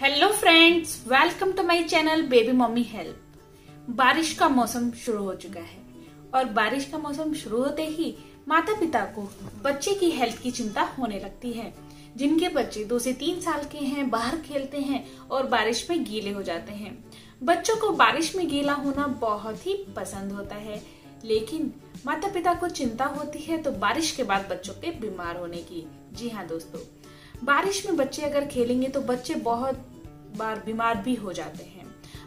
Hello friends welcome to my channel baby mummy help बारिश का मौसम शुरू हो चुका है और बारिश का मौसम शुरू होते ही माता पिता को बच्चे की हेल्थ की चिंता होने लगती है, जिनके बच्चे दो से तीन साल के हैं, बाहर खेलते हैं और बारिश में गीले हो जाते हैं। बच्चों को बारिश में गीला होना बहुत ही पसंद होता है, लेकिन माता पिता को चिंता होती है तो बारिश के बाद बच्चों के बीमार होने की। जी हाँ दोस्तों। बारिश में बच्चे अगर खेलेंगे तो बच्चे बहुत बार बीमार भी हो जाते हैं।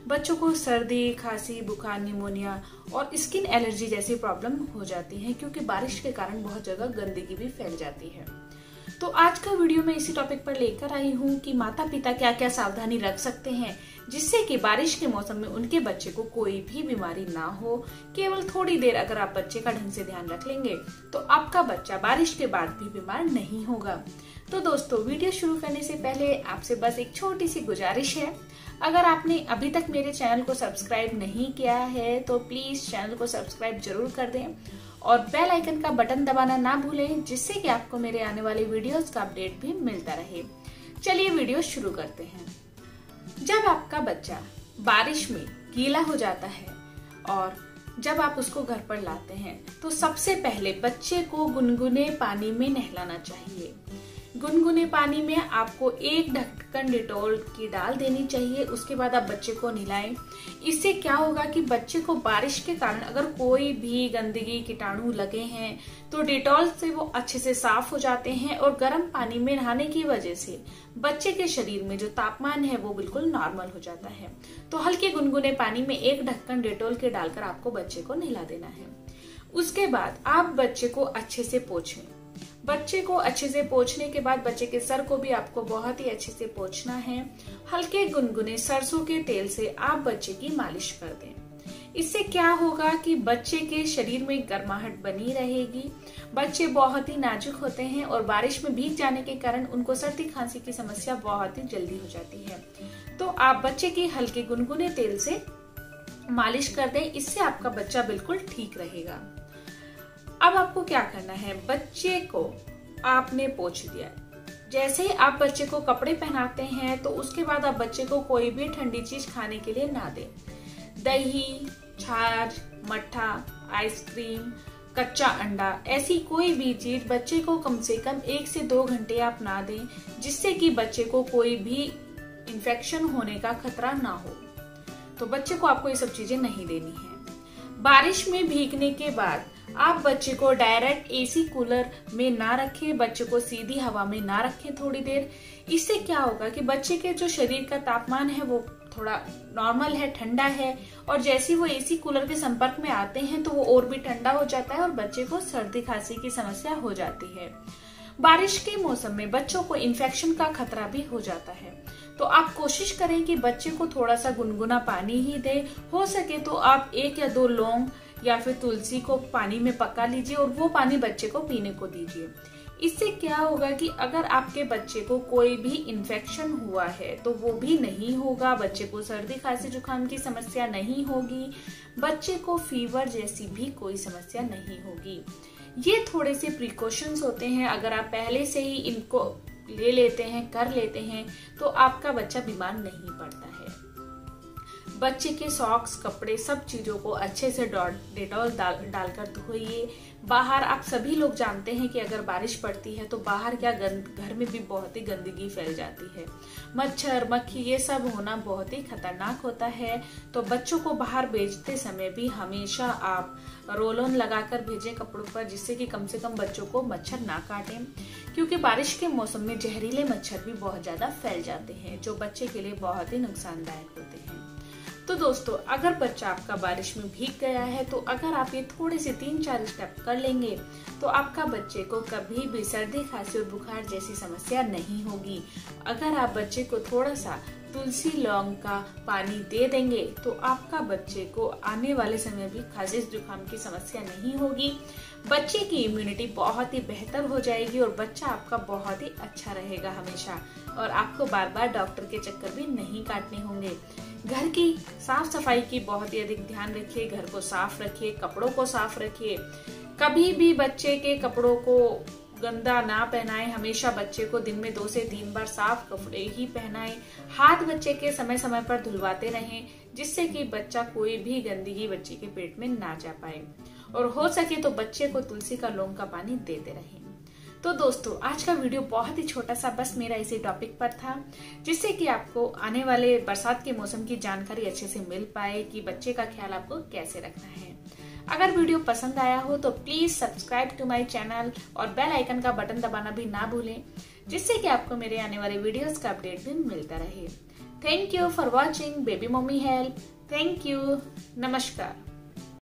बच्चों को सर्दी, खांसी, बुखार, निमोनिया और स्किन एलर्जी जैसी प्रॉब्लम हो जाती है क्योंकि बारिश के कारण बहुत जगह गंदगी भी फैल जाती है। तो आज का वीडियो मैं इसी टॉपिक पर लेकर आई हूँ कि माता पिता क्या क्या सावधानी रख सकते हैं, जिससे कि बारिश के मौसम में उनके बच्चे को कोई भी बीमारी ना हो। केवल थोड़ी देर अगर आप बच्चे का ढंग से ध्यान रख लेंगे तो आपका बच्चा बारिश के बाद भी बीमार नहीं होगा। तो दोस्तों, वीडियो शुरू करने से पहले आपसे बस एक छोटी सी गुजारिश है। अगर आपने अभी तक मेरे चैनल को सब्सक्राइब नहीं किया है तो प्लीज़ चैनल को सब्सक्राइब ज़रूर कर दें और बेल आइकन का बटन दबाना ना भूलें, जिससे कि आपको मेरे आने वाले वीडियोस का अपडेट भी मिलता रहे। चलिए वीडियो शुरू करते हैं। जब आपका बच्चा बारिश में गीला हो जाता है और जब आप उसको घर पर लाते हैं तो सबसे पहले बच्चे को गुनगुने पानी में नहलाना चाहिए। गुनगुने पानी में आपको एक ढक्कन डिटोल की डाल देनी चाहिए, उसके बाद आप बच्चे को नहलाएँ इससे क्या होगा कि बच्चे को बारिश के कारण अगर कोई भी गंदगी, कीटाणु लगे हैं तो डिटॉल से वो अच्छे से साफ़ हो जाते हैं और गर्म पानी में नहाने की वजह से बच्चे के शरीर में जो तापमान है वो बिल्कुल नॉर्मल हो जाता है। तो हल्के गुनगुने पानी में एक ढक्कन डिटोल के डालकर आपको बच्चे को नहला देना है। उसके बाद आप बच्चे को अच्छे से पोछें। बच्चे को अच्छे से पोछने के बाद बच्चे के सर को भी आपको बहुत ही अच्छे से पोछना है। हल्के गुनगुने सरसों के तेल से आप बच्चे की मालिश कर दें। इससे क्या होगा कि बच्चे के शरीर में गर्माहट बनी रहेगी। बच्चे बहुत ही नाजुक होते हैं और बारिश में भीग जाने के कारण उनको सर्दी खांसी की समस्या बहुत ही जल्दी हो जाती है। तो आप बच्चे की हल्के गुनगुने तेल से मालिश कर दें, इससे आपका बच्चा बिल्कुल ठीक रहेगा। अब आपको क्या करना है? बच्चे को आपने पोछ दिया जैसे ही आप बच्चे को कपड़े पहनाते हैं तो उसके बाद आप बच्चे को कोई भी ठंडी चीज़ खाने के लिए ना दें। दही, छाछ, मट्ठा, आइसक्रीम, कच्चा अंडा, ऐसी कोई भी चीज़ बच्चे को कम से कम एक से दो घंटे आप ना दें, जिससे कि बच्चे को कोई भी इन्फेक्शन होने का खतरा ना हो। तो बच्चे को आपको ये सब चीज़ें नहीं देनी है। बारिश में भीगने के बाद आप बच्चे को डायरेक्ट एसी कूलर में ना रखें, बच्चे को सीधी हवा में ना रखें थोड़ी देर। इससे क्या होगा कि बच्चे के जो शरीर का तापमान है, वो थोड़ा नॉर्मल है, ठंडा है, और जैसे वो एसी कूलर के संपर्क में आते हैं तो वो और भी ठंडा हो जाता है और बच्चे को सर्दी खांसी की समस्या हो जाती है। बारिश के मौसम में बच्चों को इन्फेक्शन का खतरा भी हो जाता है। तो आप कोशिश करें कि बच्चे को थोड़ा सा गुनगुना पानी ही दे। हो सके तो आप एक या दो लौंग या फिर तुलसी को पानी में पका लीजिए और वो पानी बच्चे को पीने को दीजिए। इससे क्या होगा कि अगर आपके बच्चे को कोई भी इन्फेक्शन हुआ है तो वो भी नहीं होगा। बच्चे को सर्दी खांसी जुकाम की समस्या नहीं होगी। बच्चे को फीवर जैसी भी कोई समस्या नहीं होगी। ये थोड़े से प्रिकॉशंस होते हैं। अगर आप पहले से ही इनको ले लेते हैं, कर लेते हैं तो आपका बच्चा बीमार नहीं पड़ता बच्चे के सॉक्स कपड़े, सब चीज़ों को अच्छे से डेटॉल डाल, डालकर धोइए बाहर आप सभी लोग जानते हैं कि अगर बारिश पड़ती है तो बाहर क्या गंद, घर में भी बहुत ही गंदगी फैल जाती है। मच्छर, मक्खी, ये सब होना बहुत ही खतरनाक होता है। तो बच्चों को बाहर भेजते समय भी हमेशा आप रोल ऑन लगाकर भेजें कपड़ों पर, जिससे कि कम से कम बच्चों को मच्छर ना काटें। क्योंकि बारिश के मौसम में जहरीले मच्छर भी बहुत ज़्यादा फैल जाते हैं, जो बच्चे के लिए बहुत ही नुकसानदायक होते हैं। तो दोस्तों, अगर बच्चा आपका बारिश में भीग गया है तो अगर आप ये थोड़े से तीन चार स्टेप कर लेंगे तो आपका बच्चे को कभी भी सर्दी, खांसी और बुखार जैसी समस्या नहीं होगी। अगर आप बच्चे को थोड़ा सा तुलसी, लौंग का पानी दे देंगे तो आपका बच्चे को आने वाले समय भी खांसी, जुकाम की समस्या नहीं होगी। बच्चे की इम्यूनिटी बहुत ही बेहतर हो जाएगी और बच्चा आपका बहुत ही अच्छा रहेगा हमेशा। और आपको बार बार डॉक्टर के चक्कर भी नहीं काटने होंगे। घर की साफ़ सफ़ाई की बहुत ही अधिक ध्यान रखिए, घर को साफ़ रखिए, कपड़ों को साफ़ रखिए। कभी भी बच्चे के कपड़ों को गंदा ना पहनाए, हमेशा बच्चे को दिन में दो से तीन बार साफ़ कपड़े ही पहनाए। हाथ बच्चे के समय समय पर धुलवाते रहें, जिससे कि बच्चा कोई भी गंदगी बच्चे के पेट में ना जा पाए। और हो सके तो बच्चे को तुलसी का लौंग का पानी देते रहें। तो दोस्तों, आज का वीडियो बहुत ही छोटा सा, बस मेरा इसी टॉपिक पर था, जिससे कि आपको आने वाले बरसात के मौसम की जानकारी अच्छे से मिल पाए कि बच्चे का ख्याल आपको कैसे रखना है। अगर वीडियो पसंद आया हो तो please subscribe to my channel और बेल आइकन का बटन दबाना भी ना भूलें, जिससे कि आपको मेरे आने वाले वीडियोस का अपडेट भी मिलता रहे। Thank you for watching baby mummy help thank you नमस्कार।